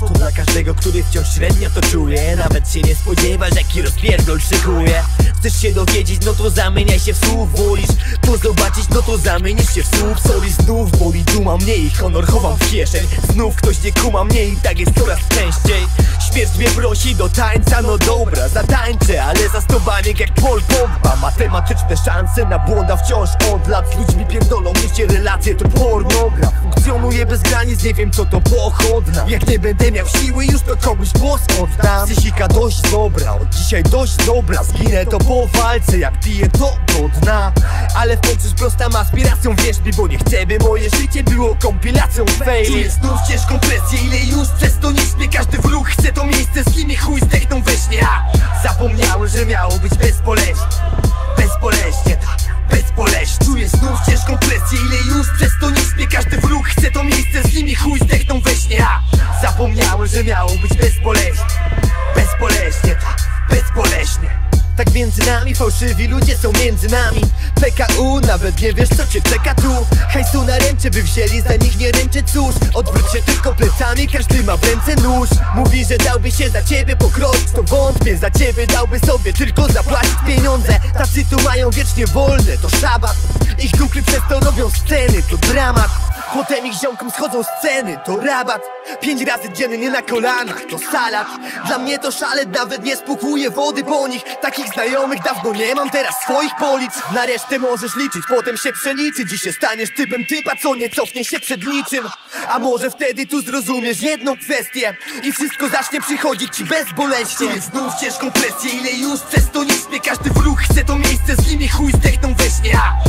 To dla każdego, który wciąż średnio to czuje. Nawet się nie spodziewasz, jaki rozpierdol szykuje. Chcesz się dowiedzieć, no to zamieniaj się w słów. Wolisz to zobaczyć, no to zamienisz się w słup Soli znów boli duma mnie i honor. Chowam w kieszeń. Znów ktoś nie kuma mnie i tak jest coraz częściej. Śmierć mnie prosi do tańca, no dobra, zatańczę Ale za stobaniek jak Paul Pogba. Matematyczne szanse na błąda wciąż od lat. Z ludźmi pierdolą mi się relacje, to Funkcjonuje nie wiem co to pochodna. Jak nie będę miał siły, już to komuś głos oddam. Psychika dość dobra, od dzisiaj dość dobra. Zginę to po walce, jak piję to do dna. Ale w końcu sprostam aspiracją, wierz mi, bo nie chcę by moje życie było kompilacją. Faili Czuję znów ciężką presję, ile już przez to nie śpię. Każdy wróg że miało być bezboleśnie. Bezboleśnie, tak, bezboleśnie. Tak między nami fałszywi ludzie są między nami. PKU, nawet nie wiesz co cię czeka tu. Hajsu na ręce by wzięli, za nich nie ręczę cóż. Odwróć się tylko plecami, każdy ma w ręce nóż. Mówi, że dałby się za ciebie pokroić, to wątpię Za ciebie dałby sobie tylko zapłacić pieniądze. Tacy tu mają wiecznie wolne, to szabat. Ich dupy przez to robią sceny, to dramat Potem ich ziomkom schodzą sceny, to rabat. Pięć razy dziennie na kolanach, to salat. Dla mnie to szalet, nawet nie spłukuję wody po nich. Takich znajomych dawno nie mam, teraz swoich polic. Na resztę możesz liczyć, potem się przeliczy. Dziś się staniesz typem typa, co nie cofnie się przed niczym. A może wtedy tu zrozumiesz jedną kwestię. I wszystko zacznie przychodzić ci bezboleśnie. Czuję znów ciężką presję, ile już przez to nie śpię. Każdy wróg chce to miejsce, z nimi chuj zdechną we śnie. A,